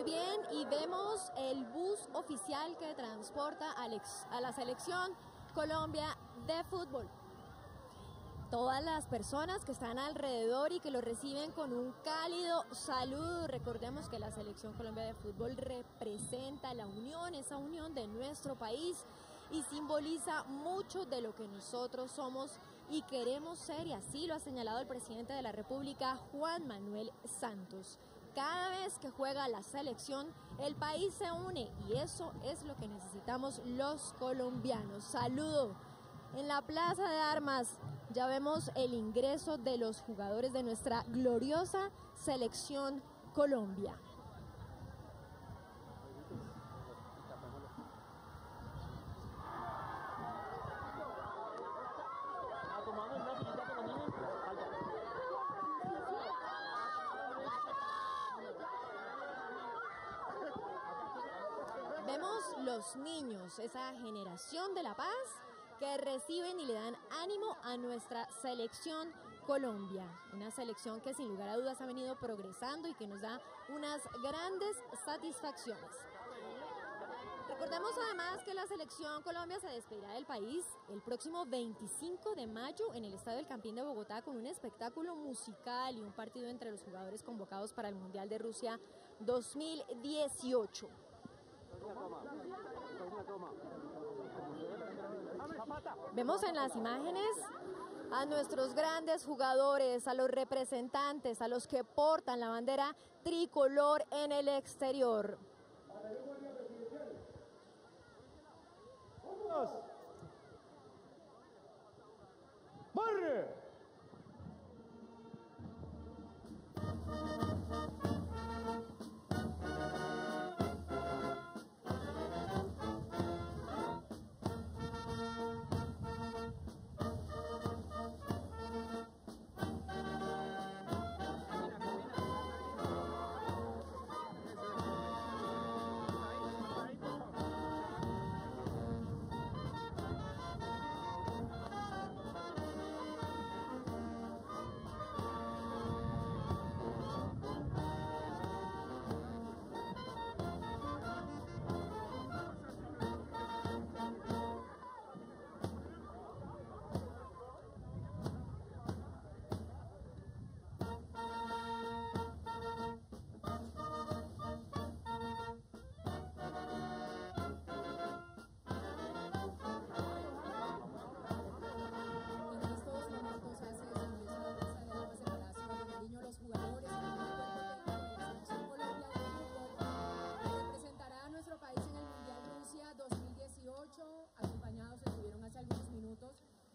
Muy bien, y vemos el bus oficial que transporta a la selección Colombia de fútbol. Todas las personas que están alrededor y que lo reciben con un cálido saludo. Recordemos que la selección Colombia de fútbol representa la unión, esa unión de nuestro país y simboliza mucho de lo que nosotros somos y queremos ser, y así lo ha señalado el presidente de la República, Juan Manuel Santos. Cada vez que juega la selección, el país se une y eso es lo que necesitamos los colombianos. Saludo. En la Plaza de Armas ya vemos el ingreso de los jugadores de nuestra gloriosa selección Colombia. Vemos los esa generación de la paz que reciben y le dan ánimo a nuestra selección Colombia, una selección que sin lugar a dudas ha venido progresando y que nos da unas grandes satisfacciones. Recordemos además que la selección Colombia se despedirá del país el próximo 25 de mayo en el Estadio del Campín de Bogotá con un espectáculo musical y un partido entre los jugadores convocados para el Mundial de Rusia 2018. Vemos en las imágenes a nuestros grandes jugadores, a los representantes, a los que portan la bandera tricolor en el exterior. acompañados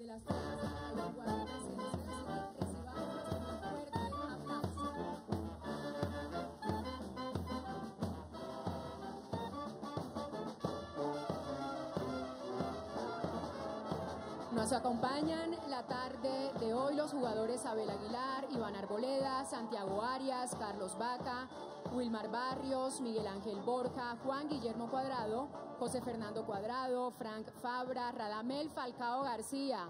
de. Nos acompañan la tarde de hoy los jugadores Abel Aguilar, Iván Arboleda, Santiago Arias, Carlos Vaca, Wilmar Barrios, Miguel Ángel Borja, Juan Guillermo Cuadrado, José Fernando Cuadrado, Frank Fabra, Radamel Falcao García,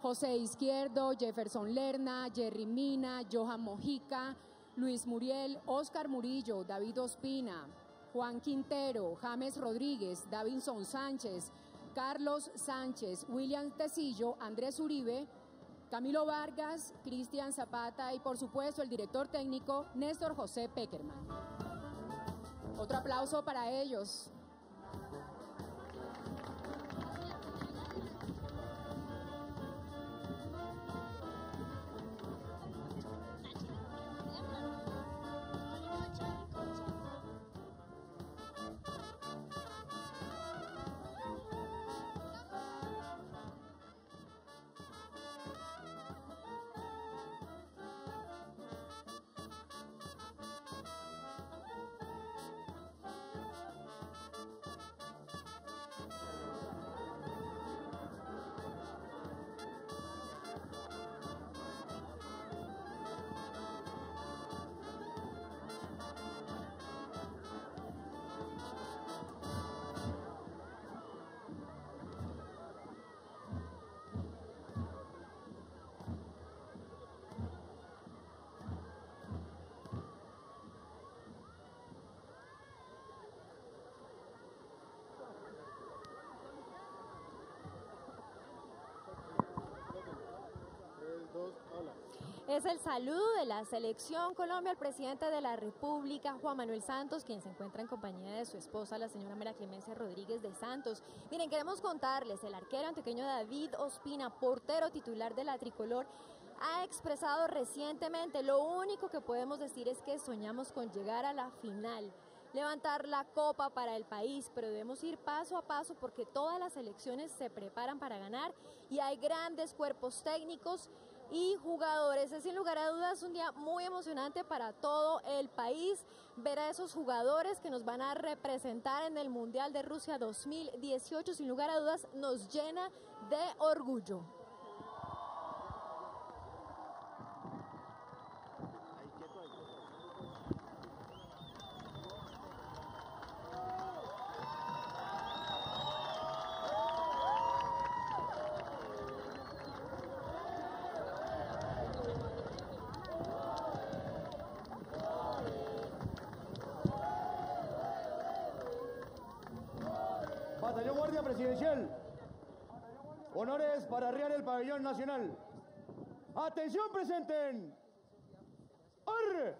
José Izquierdo, Jefferson Lerna, Jerry Mina, Johan Mojica, Luis Muriel, Oscar Murillo, David Ospina, Juan Quintero, James Rodríguez, Davinson Sánchez, Carlos Sánchez, William Tecillo, Andrés Uribe, Camilo Vargas, Cristian Zapata y por supuesto el director técnico Néstor José Peckerman. Otro aplauso para ellos. Es el saludo de la Selección Colombia al presidente de la República, Juan Manuel Santos, quien se encuentra en compañía de su esposa, la señora Mera Clemencia Rodríguez de Santos. Miren, queremos contarles, el arquero antioqueño David Ospina, portero titular de la tricolor, ha expresado recientemente, lo único que podemos decir es que soñamos con llegar a la final levantar la copa para el país, pero debemos ir paso a paso porque todas las elecciones se preparan para ganar y hay grandes cuerpos técnicos y jugadores. Es sin lugar a dudas un día muy emocionante para todo el país ver a esos jugadores que nos van a representar en el Mundial de Rusia 2018. Sin lugar a dudas nos llena de orgullo. Pabellón nacional. ¡Atención, presenten! ¡Arre!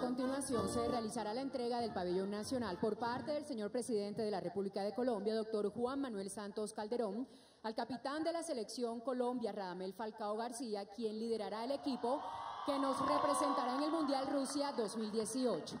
Continuación se realizará la entrega del pabellón nacional por parte del señor presidente de la República de Colombia, doctor Juan Manuel Santos Calderón, al capitán de la selección Colombia, Radamel Falcao García, quien liderará el equipo que nos representará en el Mundial Rusia 2018.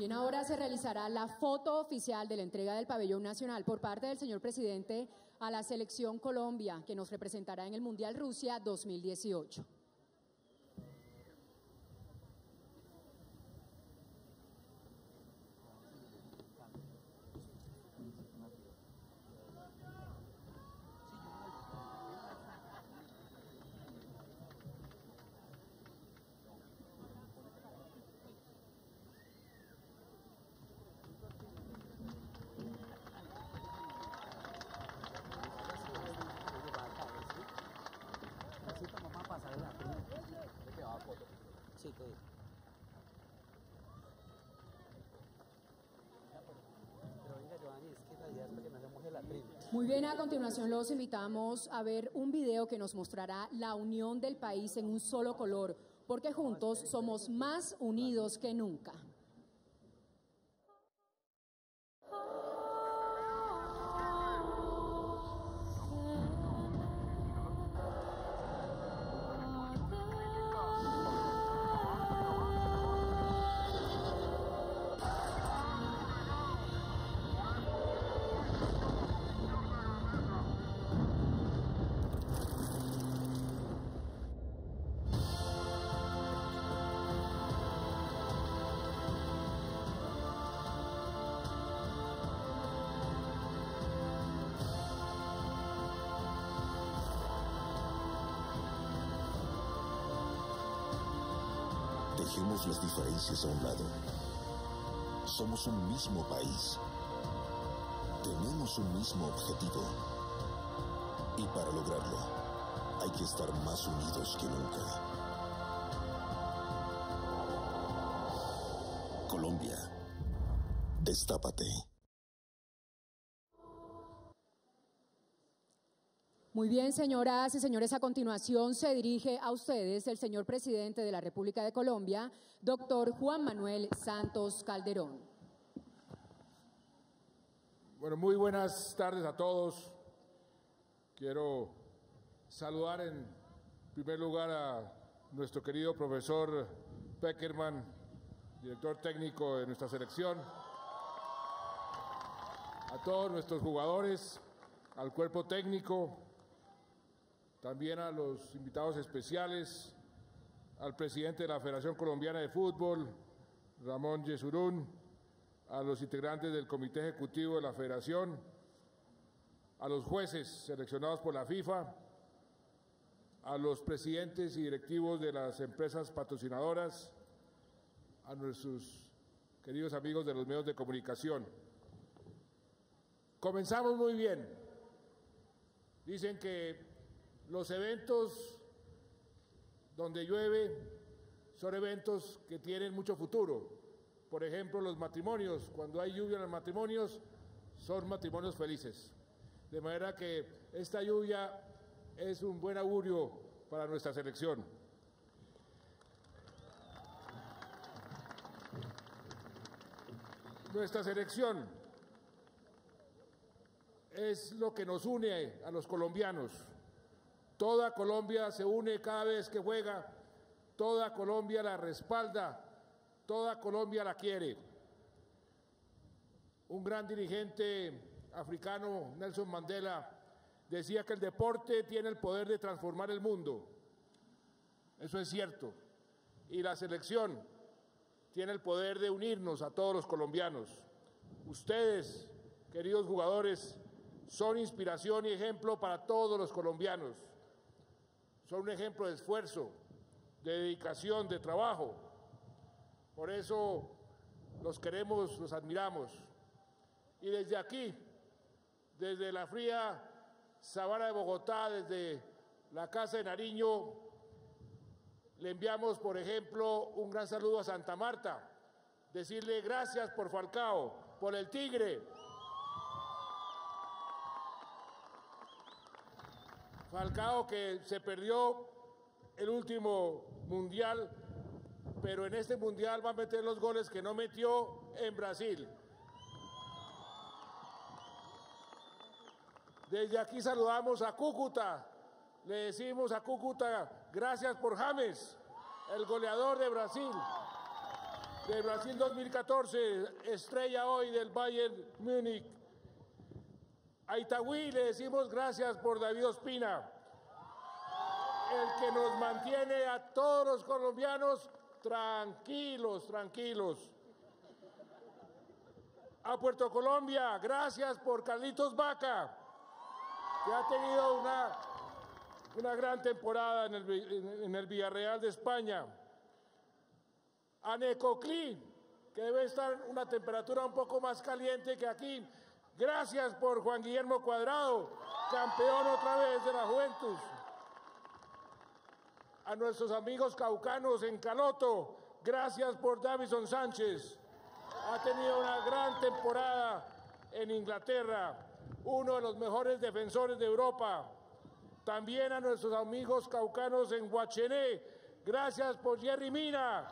Bien, ahora se realizará la foto oficial de la entrega del pabellón nacional por parte del señor presidente a la selección Colombia, que nos representará en el Mundial Rusia 2018. Muy bien, a continuación los invitamos a ver un video que nos mostrará la unión del país en un solo color, porque juntos somos más unidos que nunca. Las diferencias a un lado. Somos un mismo país. Tenemos un mismo objetivo. Y para lograrlo, hay que estar más unidos que nunca. Colombia, destápate. Muy bien, señoras y señores, a continuación se dirige a ustedes el señor presidente de la República de Colombia, doctor Juan Manuel Santos Calderón. Bueno, muy buenas tardes a todos. Quiero saludar en primer lugar a nuestro querido profesor Peckerman, director técnico de nuestra selección, a todos nuestros jugadores, al cuerpo técnico, también a los invitados especiales, al presidente de la Federación Colombiana de Fútbol, Ramón Yesurún, a los integrantes del Comité Ejecutivo de la Federación, a los jueces seleccionados por la FIFA, a los presidentes y directivos de las empresas patrocinadoras, a nuestros queridos amigos de los medios de comunicación. Comenzamos muy bien. Dicen que los eventos donde llueve son eventos que tienen mucho futuro. Por ejemplo, los matrimonios, cuando hay lluvia en los matrimonios, son matrimonios felices. De manera que esta lluvia es un buen augurio para nuestra selección. Nuestra selección es lo que nos une a los colombianos. Toda Colombia se une cada vez que juega, toda Colombia la respalda, toda Colombia la quiere. Un gran dirigente africano, Nelson Mandela, decía que el deporte tiene el poder de transformar el mundo. Eso es cierto. Y la selección tiene el poder de unirnos a todos los colombianos. Ustedes, queridos jugadores, son inspiración y ejemplo para todos los colombianos son un ejemplo de esfuerzo, de dedicación, de trabajo. Por eso los queremos, los admiramos. Y desde aquí, desde la fría Sabana de Bogotá, desde la Casa de Nariño, le enviamos, por ejemplo, un gran saludo a Santa Marta, decirle gracias por Falcao, por el Tigre. Falcao que se perdió el último mundial, pero en este mundial va a meter los goles que no metió en Brasil. Desde aquí saludamos a Cúcuta. Le decimos a Cúcuta, gracias por James, el goleador de Brasil. De Brasil 2014, estrella hoy del Bayern Múnich. A Itagüí le decimos gracias por David Ospina, el que nos mantiene a todos los colombianos tranquilos, tranquilos. A Puerto Colombia, gracias por Carlitos Vaca, que ha tenido una, una gran temporada en el, en el Villarreal de España. A Necoclí, que debe estar una temperatura un poco más caliente que aquí. Gracias por Juan Guillermo Cuadrado, campeón otra vez de la Juventus. A nuestros amigos caucanos en Caloto, gracias por Davison Sánchez. Ha tenido una gran temporada en Inglaterra, uno de los mejores defensores de Europa. También a nuestros amigos caucanos en Huachené, gracias por Jerry Mina.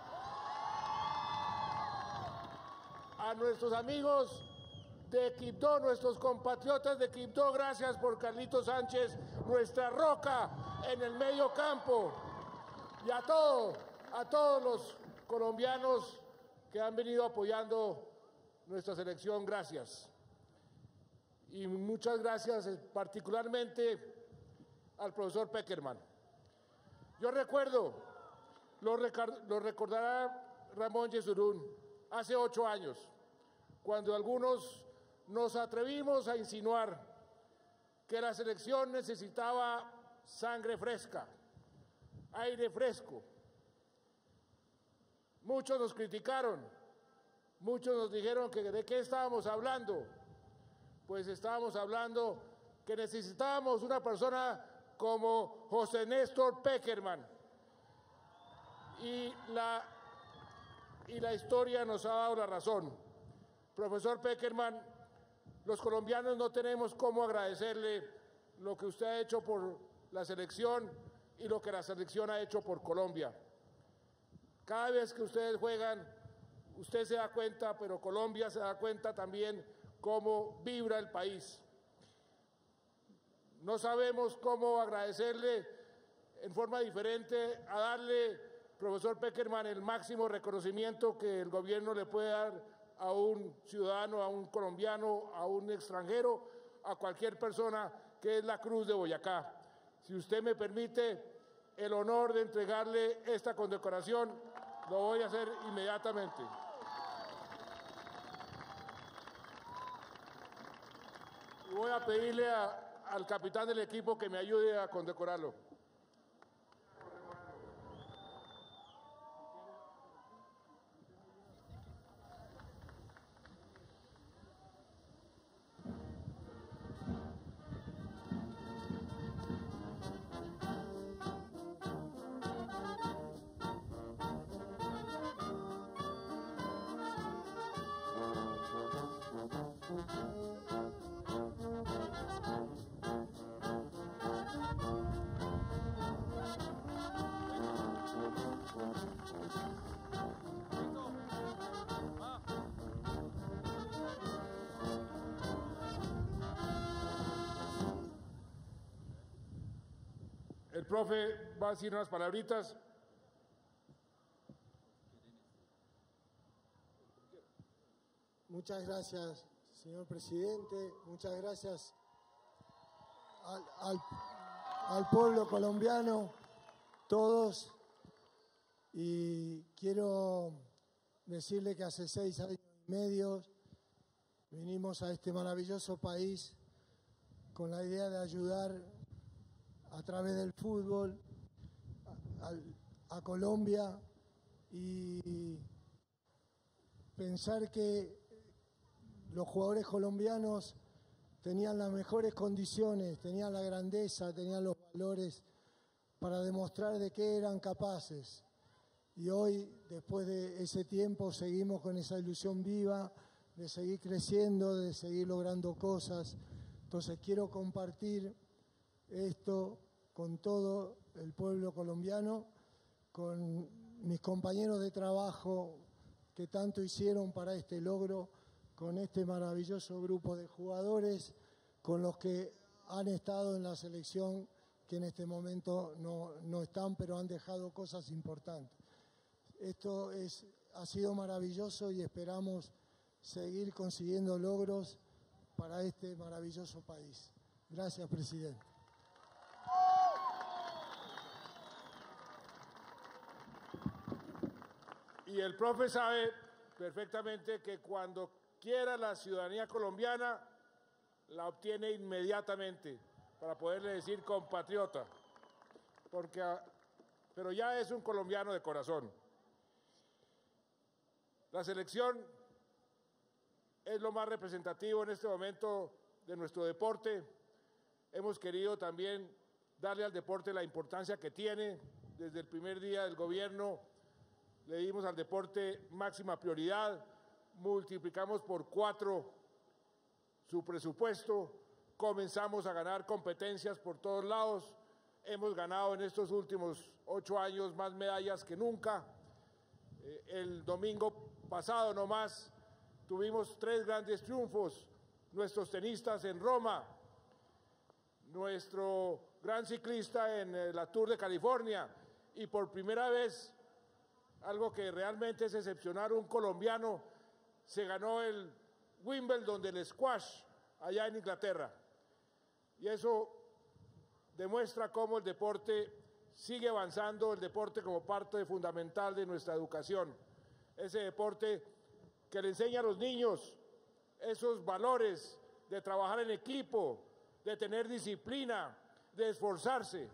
A nuestros amigos de Quibdó, nuestros compatriotas de Quibdó, gracias por Carlito Sánchez, nuestra roca en el medio campo. Y a todos, a todos los colombianos que han venido apoyando nuestra selección, gracias. Y muchas gracias eh, particularmente al profesor Peckerman. Yo recuerdo, lo, lo recordará Ramón Yesurún, hace ocho años, cuando algunos nos atrevimos a insinuar que la selección necesitaba sangre fresca, aire fresco. Muchos nos criticaron, muchos nos dijeron que de qué estábamos hablando. Pues estábamos hablando que necesitábamos una persona como José Néstor Peckerman. Y la, y la historia nos ha dado la razón. Profesor Peckerman, los colombianos no tenemos cómo agradecerle lo que usted ha hecho por la selección y lo que la selección ha hecho por Colombia. Cada vez que ustedes juegan, usted se da cuenta, pero Colombia se da cuenta también cómo vibra el país. No sabemos cómo agradecerle en forma diferente a darle, profesor Peckerman, el máximo reconocimiento que el gobierno le puede dar a un ciudadano, a un colombiano, a un extranjero, a cualquier persona, que es la Cruz de Boyacá. Si usted me permite el honor de entregarle esta condecoración, lo voy a hacer inmediatamente. Y voy a pedirle a, al capitán del equipo que me ayude a condecorarlo. Profe va a decir unas palabritas. Muchas gracias, señor presidente. Muchas gracias al, al, al pueblo colombiano, todos. Y quiero decirle que hace seis años y medio vinimos a este maravilloso país con la idea de ayudar a través del fútbol a, a Colombia y pensar que los jugadores colombianos tenían las mejores condiciones, tenían la grandeza, tenían los valores para demostrar de qué eran capaces. Y hoy, después de ese tiempo, seguimos con esa ilusión viva de seguir creciendo, de seguir logrando cosas. Entonces quiero compartir esto con todo el pueblo colombiano, con mis compañeros de trabajo que tanto hicieron para este logro, con este maravilloso grupo de jugadores, con los que han estado en la selección, que en este momento no, no están, pero han dejado cosas importantes. Esto es, ha sido maravilloso y esperamos seguir consiguiendo logros para este maravilloso país. Gracias, presidente. Y el profe sabe perfectamente que cuando quiera la ciudadanía colombiana, la obtiene inmediatamente para poderle decir compatriota, porque, ah, pero ya es un colombiano de corazón. La selección es lo más representativo en este momento de nuestro deporte. Hemos querido también darle al deporte la importancia que tiene. Desde el primer día del gobierno le dimos al deporte máxima prioridad, multiplicamos por cuatro su presupuesto, comenzamos a ganar competencias por todos lados, hemos ganado en estos últimos ocho años más medallas que nunca. Eh, el domingo pasado nomás tuvimos tres grandes triunfos, nuestros tenistas en Roma, nuestro gran ciclista en eh, la Tour de California y por primera vez, algo que realmente es excepcional, un colombiano se ganó el Wimbledon del squash allá en Inglaterra. Y eso demuestra cómo el deporte sigue avanzando, el deporte como parte fundamental de nuestra educación. Ese deporte que le enseña a los niños esos valores de trabajar en equipo, de tener disciplina, de esforzarse.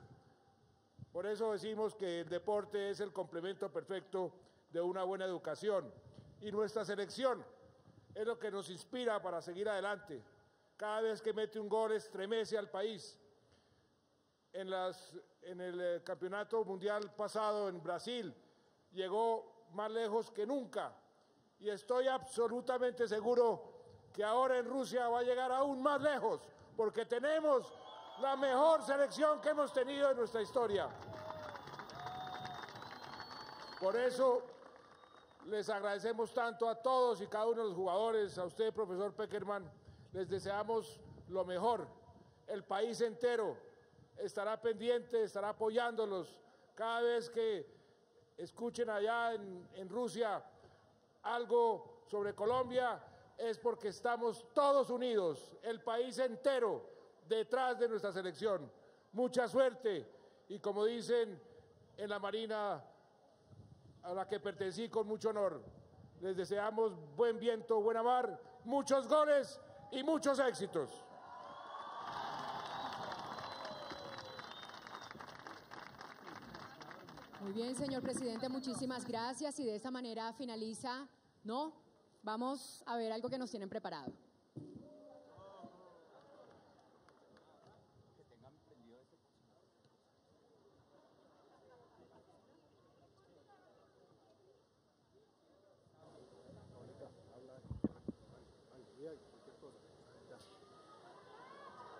Por eso decimos que el deporte es el complemento perfecto de una buena educación. Y nuestra selección es lo que nos inspira para seguir adelante. Cada vez que mete un gol estremece al país. En, el eh, campeonato mundial pasado en Brasil llegó más lejos que nunca y estoy absolutamente seguro que ahora en Rusia va a llegar aún más lejos, porque tenemos la mejor selección que hemos tenido en nuestra historia. Por eso les agradecemos tanto a todos y cada uno de los jugadores, a usted, profesor Peckerman, les deseamos lo mejor. El país entero estará pendiente, estará apoyándolos cada vez que escuchen allá en, en Rusia algo sobre Colombia es porque estamos todos unidos, el país entero, detrás de nuestra selección. Mucha suerte y como dicen en la Marina a la que pertenecí con mucho honor, les deseamos buen viento, buena mar, muchos goles y muchos éxitos. Muy bien, señor presidente, muchísimas gracias. Y de esta manera finaliza, ¿no? Vamos a ver algo que nos tienen preparado.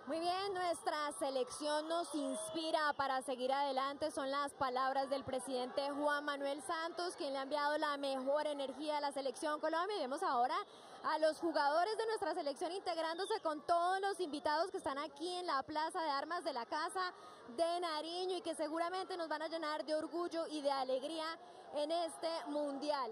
Muy bien, nuestra selección nos inspira para seguir adelante. Son las palabras del presidente Juan Manuel Santos, quien le ha enviado la mejor energía a la selección Colombia. Y vemos ahora a los jugadores de nuestra selección integrándose con todos los invitados que están aquí en la Plaza de Armas de la Casa de Nariño y que seguramente nos van a llenar de orgullo y de alegría en este mundial.